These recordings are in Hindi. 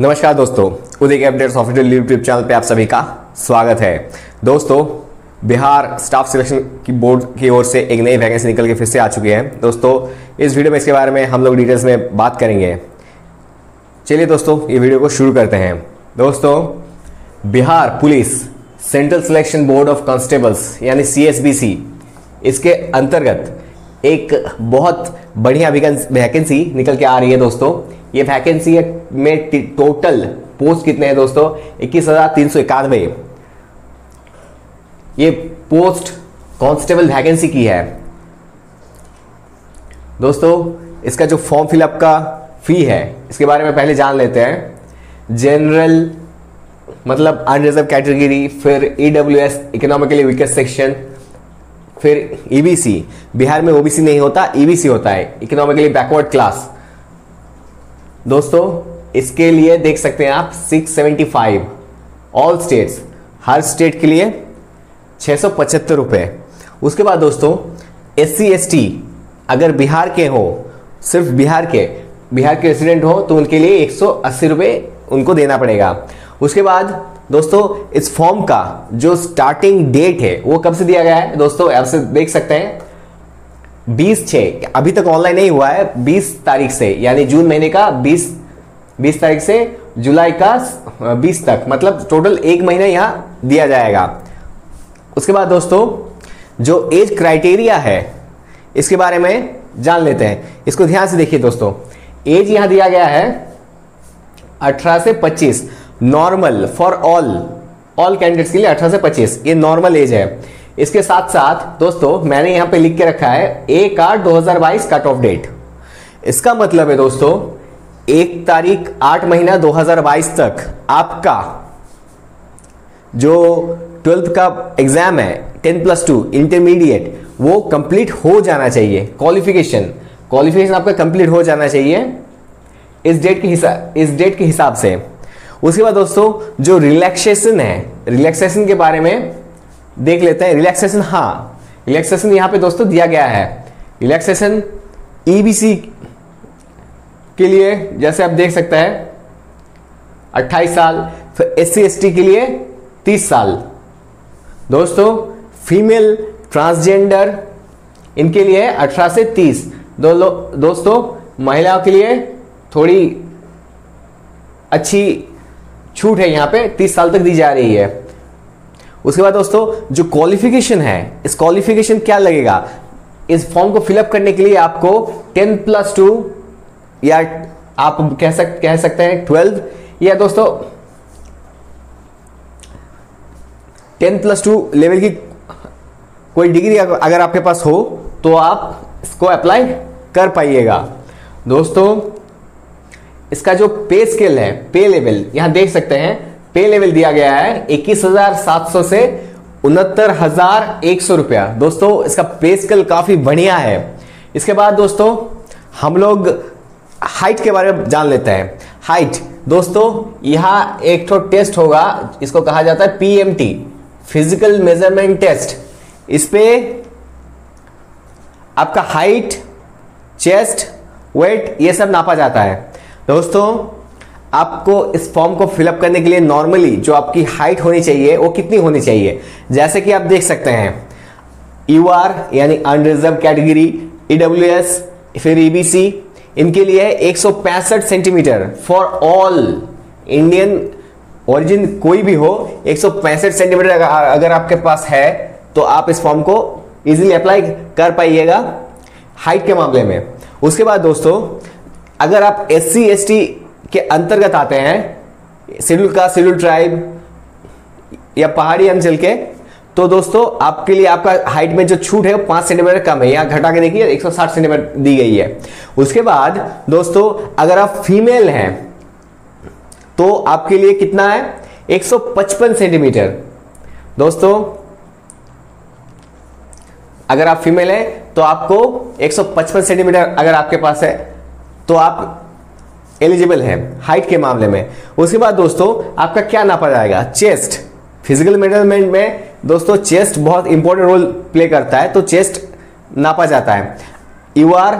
नमस्कार दोस्तों उदय के अपडेट्स ऑफिशियल यूट्यूब चैनल पे आप सभी का स्वागत है। दोस्तों, बिहार स्टाफ सिलेक्शन की बोर्ड की ओर से एक नई वैकेंसी निकल के फिर से आ चुकी है। दोस्तों, इस वीडियो में इसके बारे में हम लोग डिटेल्स में बात करेंगे। चलिए दोस्तों, ये वीडियो को शुरू करते हैं। दोस्तों, Bihar police central selection board of constables यानी सीएसबीसी इसके अंतर्गत एक बहुत बढ़िया वैकेंसी निकल के आ रही है दोस्तों। ये वैकेंसी में टोटल पोस्ट कितने हैं दोस्तों? इक्कीस हज़ार तीन सौ इक्यानवे। ये पोस्ट कांस्टेबल वैकेंसी की है। दोस्तों, इसका जो फॉर्म फिलअप का फ़ी है, इसके बारे में पहले जान लेते हैं। जनरल मतलब अनरिजर्व कैटेगरी फिर EW S economically weakest section फिर ईबीसी e बिहार में ओबीसी नहीं होता ईबीसी e होता है इकोनॉमिकली बैकवर्ड क्लास दोस्तों, इसके लिए देख सकते हैं आप 675 ऑल स्टेट्स हर स्टेट के लिए छह सौ पचहत्तर रुपए। उसके बाद दोस्तों एस सी अगर बिहार के हो, सिर्फ़ बिहार के बिहार के रेसिडेंट हो तो उनके लिए एक सौ अस्सी रुपए उनको देना पड़ेगा। उसके बाद दोस्तों, इस फॉर्म का जो स्टार्टिंग डेट है, वो कब से दिया गया है? दोस्तों आप से देख सकते हैं। बीस छ अभी तक ऑनलाइन नहीं हुआ है, बीस तारीख से, यानी जून महीने का बीस बीस तारीख से जुलाई का बीस तक मतलब टोटल एक महीना यहाँ दिया जाएगा। उसके बाद दोस्तों, जो एज क्राइटेरिया है, इसके बारे में जान लेते हैं। इसको ध्यान से देखिए दोस्तों एज यहाँ दिया गया है 18 से 25 normal for all all candidates के लिए 18 से 25 ये नॉर्मल एज है। इसके साथ साथ, दोस्तों, मैंने यहाँ पे लिख के रखा है, एक आठ दो हज़ार बाईस कट ऑफ़ डेट इसका मतलब है, दोस्तों, एक तारीख आठ महीना 2022 तक आपका जो ट्वेल्थ का एग्ज़ाम है, टेन प्लस टू इंटरमीडिएट वो कंप्लीट हो जाना चाहिए। क्वालिफिकेशन क्वालिफिकेशन आपका कंप्लीट हो जाना चाहिए इस डेट के हिसाब इस डेट के हिसाब से। उसके बाद, दोस्तों, जो रिलैक्सेशन है रिलैक्सेशन के बारे में देख लेते हैं रिलैक्सेशन हाँ। रिलैक्सेशन यहाँ पे दोस्तों दिया गया है। रिलैक्सेशन ईबीसी e के लिए, जैसे आप देख सकते हैं 28 साल, फिर एस सी के लिए 30 साल। दोस्तों फीमेल ट्रांसजेंडर इनके लिए 18 से 30 दो दोस्तों, महिलाओं के लिए थोड़ी अच्छी छूट है यहाँ पे 30 साल तक दी जा रही है। उसके बाद दोस्तों, जो क्वालिफिकेशन है, इस क्वालिफिकेशन क्या लगेगा? इस फॉर्म को फिलअप करने के लिए आपको टेन प्लस टू या आप कह सक, कह सकते हैं 12 या दोस्तों टेन प्लस टू लेवल की कोई डिग्री अगर आपके पास हो तो आप इसको अप्लाई कर पाइएगा। दोस्तों, इसका जो पे स्केल है पे लेवल यहाँ देख सकते हैं पे लेवल दिया गया है, इक्कीस हज़ार सात सौ से उनहत्तर हज़ार एक सौ रुपया। दोस्तों, इसका पे स्केल काफ़ी बढ़िया है। इसके बाद दोस्तों, हम लोग हाइट के बारे में जान लेते हैं। हाइट दोस्तों, यहाँ एक तो टेस्ट होगा इसको कहा जाता है पीएमटी फ़िज़िकल मेज़रमेंट टेस्ट इस पे आपका हाइट चेस्ट वेट ये सब नापा जाता है। दोस्तों आपको इस फॉर्म को फिलअप करने के लिए नॉर्मली जो आपकी हाइट होनी चाहिए, वो कितनी होनी चाहिए? जैसे कि आप देख सकते हैं यू आर यानी अनरिजर्व कैटेगरी ईडब्ल्यू एस फिर ईबीसी e इनके लिए एक सौ पैंसठ centimetre for all Indian origin कोई भी हो, एक सौ पैंसठ सेंटीमीटर अगर आपके पास है तो आप इस फॉर्म को इजीली अप्लाई कर पाइएगा हाइट के मामले में। उसके बाद दोस्तों, अगर आप एस सी के अंतर्गत आते हैं शेड्यूल का शेड्यूल ट्राइब या पहाड़ी अंचल के। तो दोस्तों, आपके लिए आपका हाइट में जो छूट है वो पाँच सेंटीमीटर कम है। यहाँ घटा के देखिए 160 सेंटीमीटर दी गई है। उसके बाद, दोस्तों, अगर आप फीमेल हैं तो आपके लिए कितना है? 155 सेंटीमीटर दोस्तों, अगर आप फीमेल हैं तो आपको 155 सेंटीमीटर अगर आपके पास है तो आप एलिजिबल है हाइट के मामले में। उसके बाद दोस्तों, आपका क्या नापा जाएगा? चेस्ट फ़िज़िकल मेज़रमेंट में दोस्तों चेस्ट बहुत इंपॉर्टेंट रोल प्ले करता है तो चेस्ट नापा जाता है। यू आर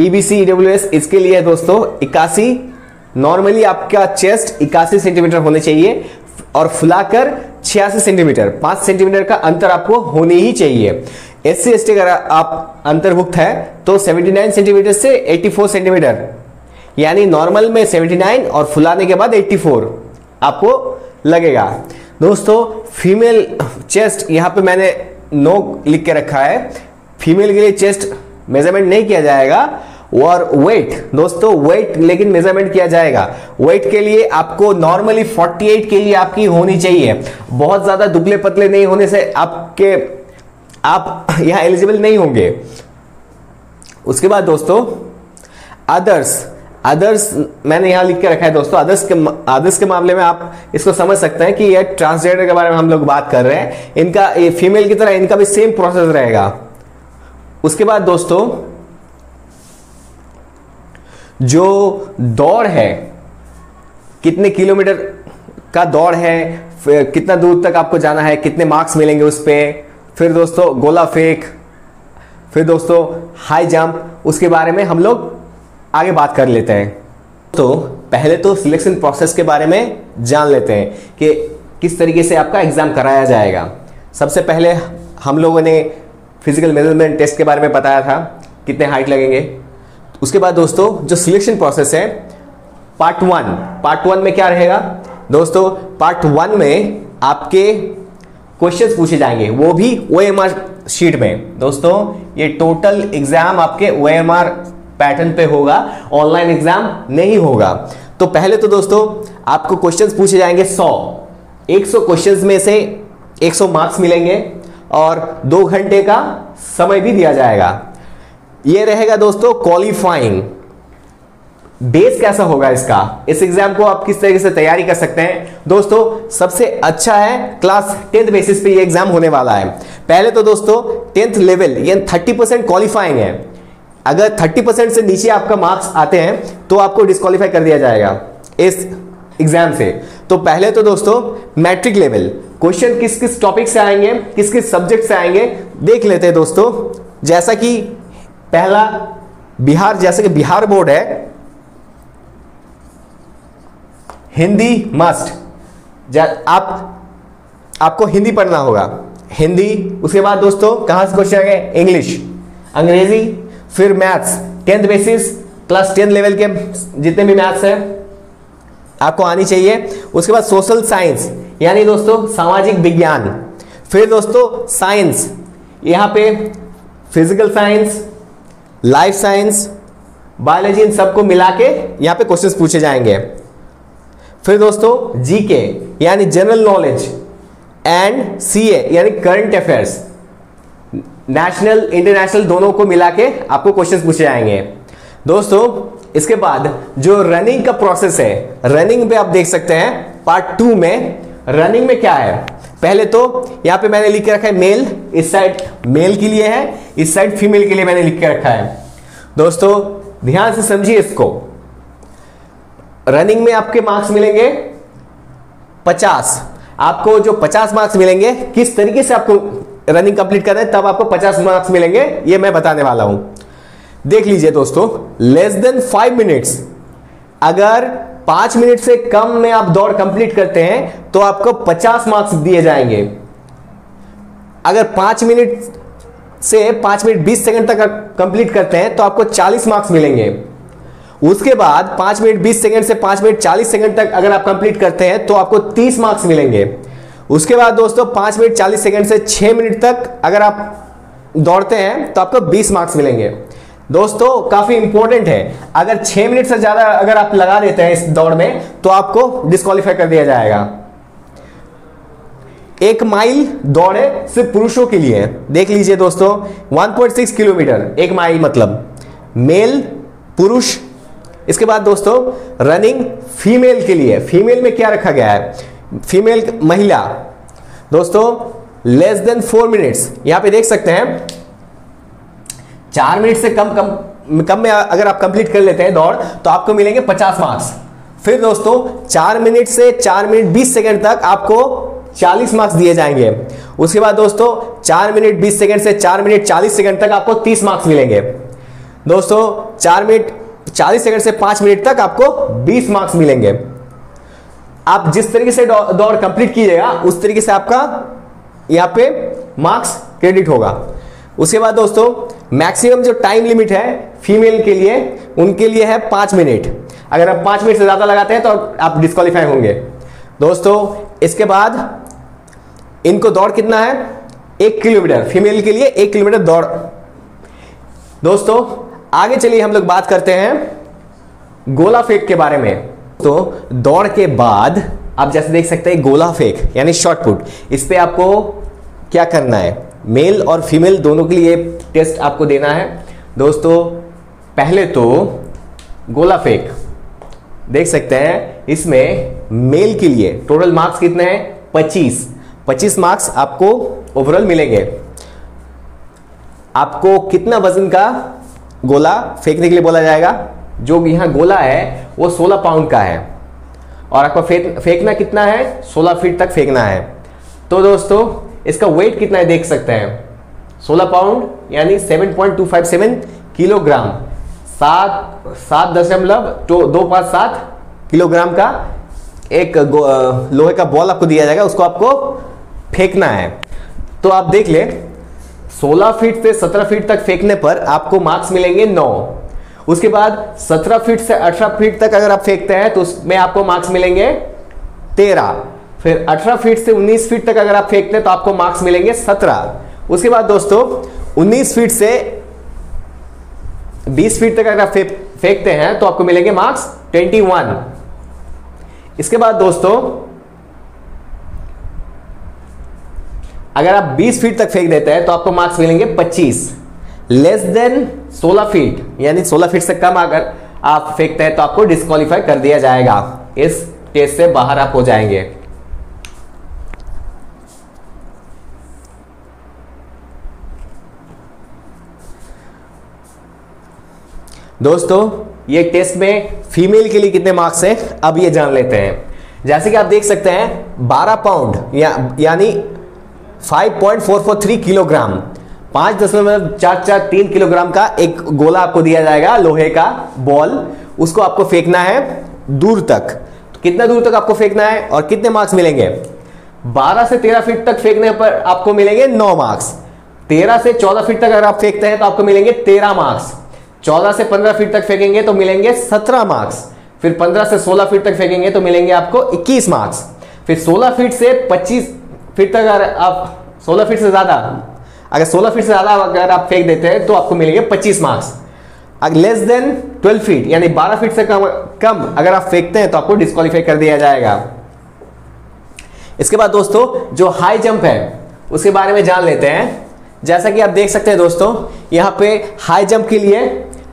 ईबीसी इसके लिए दोस्तों, इक्यासी। नॉर्मली आपका चेस्ट इक्यासी सेंटीमीटर होने चाहिए। और फुलाकर छियासी सेंटीमीटर, पाँच सेंटीमीटर का अंतर आपको होनी ही चाहिए। एस सी एस टी अगर आप अंतर्भुक्त है तो 79 सेंटीमीटर से 84 सेंटीमीटर, यानी नॉर्मल में 79 और फुलाने के बाद 84 आपको लगेगा। दोस्तों, फीमेल चेस्ट, यहाँ पे मैंने नो लिख के रखा है। फीमेल के लिए चेस्ट मेज़रमेंट नहीं किया जाएगा। और वेट दोस्तों वेट लेकिन मेज़रमेंट किया जाएगा। वेट के लिए आपको नॉर्मली 48 के लिए आपकी होनी चाहिए। बहुत ज़्यादा दुबले पतले नहीं होने से आपके, आप यहाँ एलिजिबल नहीं होंगे। उसके बाद दोस्तों अदर्स अदर्स मैंने यहाँ लिख के रखा है दोस्तों अदर्स के अदर्स के मामले में आप इसको समझ सकते हैं कि यह ट्रांसजेंडर के बारे में हम लोग बात कर रहे हैं। इनका फीमेल की तरह इनका भी सेम प्रोसेस रहेगा। उसके बाद दोस्तों जो दौड़ है, कितने किलोमीटर का दौड़ है कितना दूर तक आपको जाना है, कितने मार्क्स मिलेंगे उस पर फिर दोस्तों गोला फेंक, फिर दोस्तों हाई जंप, उसके बारे में हम लोग आगे बात कर लेते हैं। तो पहले तो सिलेक्शन प्रोसेस के बारे में जान लेते हैं कि किस तरीके से आपका एग्ज़ाम कराया जाएगा। सबसे पहले हम लोगों ने फ़िज़िकल मेज़रमेंट टेस्ट के बारे में बताया था, कितने हाइट लगेंगे उसके बाद दोस्तों, जो सिलेक्शन प्रोसेस है पार्ट वन पार्ट वन में क्या रहेगा? दोस्तों पार्ट वन में आपके क्वेश्चंस पूछे जाएँगे। वो भी ओएमआर शीट में। दोस्तों, ये टोटल एग्ज़ाम आपके ओएमआर पैटर्न पे होगा। ऑनलाइन एग्ज़ाम नहीं होगा। तो पहले तो दोस्तों, आपको क्वेश्चंस पूछे जाएँगे 100 100 क्वेश्चंस में से 100 मार्क्स मिलेंगे और दो घंटे का समय भी दिया जाएगा। ये रहेगा दोस्तों क्वालिफाइंग बेस कैसा होगा इसका? इस एग्ज़ाम को आप किस तरीके से तैयारी कर सकते हैं? दोस्तों, सबसे अच्छा है क्लास टेंथ बेसिस पे ये एग्ज़ाम होने वाला है। पहले तो दोस्तों टेंथ लेवल ये थर्टी परसेंट क्वालिफाइंग है। अगर 30 परसेंट से नीचे आपका मार्क्स आते हैं तो आपको डिस्कालीफाई कर दिया जाएगा इस एग्ज़ाम से। तो पहले तो दोस्तों मैट्रिक लेवल क्वेश्चन किस किस टॉपिक से आएँगे किस किस सब्जेक्ट से आएँगे, देख लेते हैं दोस्तों। जैसा कि पहला बिहार, जैसे कि बिहार बोर्ड है, हिंदी मस्ट आप, आपको हिंदी पढ़ना होगा। हिंदी, उसके बाद दोस्तों, कहाँ से क्वेश्चन आएँगे? इंग्लिश अंग्रेज़ी, फिर maths tenth basis class tenth level के जितने भी मैथ्स हैं, आपको आनी चाहिए। उसके बाद सोशल साइंस यानी दोस्तों, सामाजिक विज्ञान। फिर दोस्तों साइंस यहाँ पे physical science life science biology इन सबको मिला के यहाँ पे क्वेश्चंस पूछे जाएँगे। फिर दोस्तों जीके यानी जनरल नॉलेज एंड सीए यानी करंट अफेयर्स नेशनल इंटरनेशनल दोनों को मिला के आपको क्वेश्चन पूछे जाएँगे। दोस्तों, इसके बाद जो रनिंग का प्रोसेस है रनिंग पे आप देख सकते हैं पार्ट टू में रनिंग में क्या है? पहले तो यहाँ पे मैंने लिख के रखा है मेल इस साइड मेल के लिए है, इस साइड फीमेल के लिए मैंने लिख के रखा है। दोस्तों, ध्यान से समझिए इसको। रनिंग में आपके मार्क्स मिलेंगे 50 आपको जो 50 मार्क्स मिलेंगे, किस तरीके से आपको रनिंग कंप्लीट कर रहे हैं, तब आपको 50 मार्क्स मिलेंगे, ये मैं बताने वाला हूँ। देख लीजिए दोस्तों लेस देन फाइव मिनट्स अगर पाँच मिनट से कम में आप दौड़ कंप्लीट करते हैं तो आपको 50 मार्क्स दिए जाएँगे। अगर पाँच मिनट से पाँच मिनट बीस सेकंड तक कंप्लीट करते हैं तो आपको 40 मार्क्स मिलेंगे। उसके बाद पाँच मिनट बीस सेकंड से पाँच मिनट चालीस सेकंड तक अगर आप कंप्लीट करते हैं तो आपको 30 मार्क्स मिलेंगे। उसके बाद दोस्तों, पाँच मिनट चालीस सेकेंड से छह मिनट तक अगर आप दौड़ते हैं तो आपको बीस मार्क्स मिलेंगे। दोस्तों, काफ़ी इंपॉर्टेंट है। अगर छह मिनट से ज़्यादा अगर आप लगा देते हैं इस दौड़ में तो आपको डिस्कालीफाई कर दिया जाएगा। एक माइल दौड़े सिर्फ़ पुरुषों के लिए। देख लीजिए दोस्तों 1.6 किलोमीटर, एक माइल मतलब। मेल पुरुष। इसके बाद दोस्तों रनिंग फीमेल के लिए। फीमेल में क्या रखा गया है? फीमेल महिला। दोस्तों लेस देन फोर मिनट्स यहाँ पे देख सकते हैं चार मिनट से कम कम कम में अगर आप कंप्लीट कर लेते हैं दौड़ तो आपको मिलेंगे पचास मार्क्स फिर दोस्तों, चार मिनट से चार मिनट बीस सेकंड तक आपको चालीस मार्क्स दिए जाएँगे. उसके बाद दोस्तों, चार मिनट बीस सेकंड से चार मिनट चालीस सेकंड तक आपको तीस मार्क्स मिलेंगे. दोस्तों, चार मिनट, चालीस सेकंड से पाँच मिनट तक आपको बीस मार्क्स मिलेंगे. आप जिस तरीके से दौड़ कंप्लीट कीजिएगा, उस तरीके से आपका यहाँ पे मार्क्स क्रेडिट होगा. उसके बाद दोस्तों मैक्सिमम जो टाइम लिमिट है फीमेल के लिए, उनके लिए है पाँच मिनट अगर आप पाँच मिनट से ज़्यादा लगाते हैं तो आप डिस्कालीफाई होंगे। दोस्तों, इसके बाद इनको दौड़ कितना है? एक किलोमीटर। फीमेल के लिए एक किलोमीटर दौड़। दोस्तों, आगे चलिए हम लोग बात करते हैं गोला फेंक के बारे में। तो दौड़ के बाद आप जैसे देख सकते हैं, गोला फेंक, यानी शॉर्ट पुट इस पर आपको क्या करना है? मेल और फीमेल दोनों के लिए टेस्ट आपको देना है। दोस्तों, पहले तो गोला फेंक। देख सकते हैं, इसमें मेल के लिए टोटल मार्क्स कितने हैं? 25 25 मार्क्स आपको ओवरऑल मिलेंगे। आपको कितना वज़न का गोला फेंकने के लिए बोला जाएगा? जो यहाँ गोला है, वो 16 पाउंड का है। और आपको फेंकना कितना है? 16 फीट तक फेंकना है। तो दोस्तों इसका वेट कितना है देख सकते हैं। 16 पाउंड यानी 7.257 किलोग्राम सात सात दशमलव दो पाँच सात किलोग्राम का एक लोहे का बॉल आपको दिया जाएगा, उसको आपको फेंकना है। तो आप देख ले 16 फीट से 17 फीट तक फेंकने पर आपको मार्क्स मिलेंगे 9 उसके बाद 17 फीट से 18 फीट तक अगर आप फेंकते हैं तो उसमें आपको मार्क्स मिलेंगे 13 फिर 18 फीट से 19 फीट तक अगर आप फेंकते हैं तो आपको मार्क्स मिलेंगे 17 उसके बाद दोस्तों 19 फीट से 20 फीट तक अगर आप फेंकते हैं तो आपको मिलेंगे मार्क्स 21 इसके बाद दोस्तों, अगर आप 20 फीट तक फेंक देते हैं तो आपको मार्क्स मिलेंगे 25 लेस देन 16 फीट यानी 16 फीट से कम अगर आप फेंकते हैं तो आपको डिस्कालीफाई कर दिया जाएगा। इस टेस्ट से बाहर आप हो जाएँगे। दोस्तों, ये टेस्ट में फीमेल के लिए कितने मार्क्स हैं, अब ये जान लेते हैं। जैसे कि आप देख सकते हैं 12 पाउंड, या, यानी 5.443 किलोग्राम, पाँच दशमलव चार चार तीन किलोग्राम का एक गोला आपको दिया जाएगा, लोहे का बॉल। उसको आपको फेंकना है दूर तक। तो कितना दूर तक आपको फेंकना है और कितने मार्क्स मिलेंगे? 12 से 13 फीट तक फेंकने पर आपको मिलेंगे 9 मार्क्स। 13 से 14 फीट तक अगर आप फेंकते हैं तो आपको मिलेंगे 13 मार्क्स। 14 से 15 फीट तक फेंकेंगे तो मिलेंगे 17 मार्क्स फिर 15 से 16 फीट तक फेंकेंगे तो मिलेंगे आपको 21 मार्क्स फिर 16 फीट से 25 फीट तक अगर आप 16 फीट से ज़्यादा, अगर 16 फीट से ज़्यादा अगर आप फेंक देते हैं तो आपको मिलेंगे 25 मार्क्स अगर लेस देन 12 फीट यानी 12 फीट से कम कम अगर आप फेंकते हैं तो आपको डिस्कालीफाई कर दिया जाएगा. इसके बाद दोस्तों, जो हाई जंप है, उसके बारे में जान लेते हैं. जैसा कि आप देख सकते हैं दोस्तों, यहाँ पे हाई जंप के लिए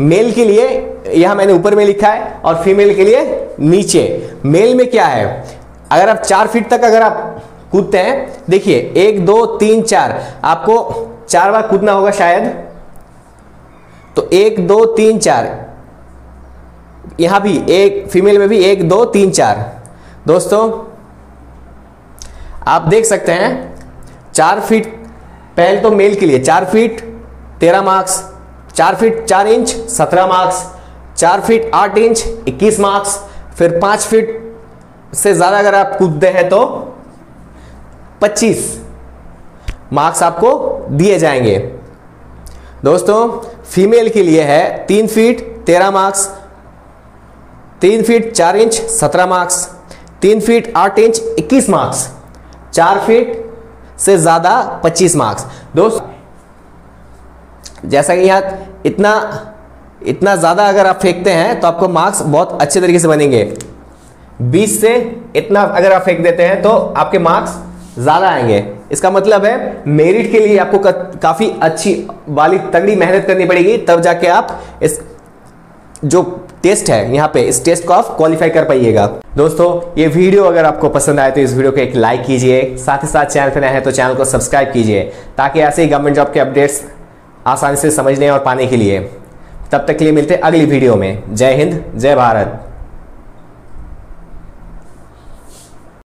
मेल के लिए, यहाँ मैंने ऊपर में लिखा है, और फीमेल के लिए नीचे। मेल में क्या है? अगर आप चार फीट तक अगर आप कूदते हैं, देखिए, एक, दो, तीन, चार। आपको चार बार कूदना होगा शायद। तो एक, दो, तीन, चार। यहाँ भी एक फीमेल में भी एक, दो, तीन, चार। दोस्तों, आप देख सकते हैं, चार फीट पहले तो मेल के लिए, चार फीट तेरह मार्क्स चार फीट चार इंच, सत्रह मार्क्स चार फीट आठ इंच, इक्कीस मार्क्स फिर पाँच फीट से ज़्यादा अगर आप कूदते हैं तो पच्चीस मार्क्स आपको दिए जाएँगे। दोस्तों फीमेल के लिए है तीन फीट तेरह मार्क्स तीन फीट चार इंच, सत्रह मार्क्स तीन फीट आठ इंच, इक्कीस मार्क्स चार फीट से ज़्यादा पच्चीस मार्क्स दोस्त जैसा कि यहाँ इतना इतना ज़्यादा अगर आप फेंकते हैं तो आपको मार्क्स बहुत अच्छे तरीके से बनेंगे। 20 से इतना अगर आप फेंक देते हैं तो आपके मार्क्स ज़्यादा आएँगे। इसका मतलब है मेरिट के लिए आपको काफ़ी अच्छी वाली तगड़ी मेहनत करनी पड़ेगी, तब जाके आप इस, जो टेस्ट है, यहाँ पे इस टेस्ट को आप क्वालिफाई कर पाइएगा। दोस्तों, ये वीडियो अगर आपको पसंद आए तो इस वीडियो को एक लाइक कीजिए। साथ ही साथ चैनल पर नए हैं तो चैनल को सब्सक्राइब कीजिए, ताकि ऐसे ही गवर्नमेंट जॉब के अपडेट्स आसानी से समझने और पाने के लिए। तब तक के लिए मिलते अगली वीडियो में। जय हिंद, जय भारत।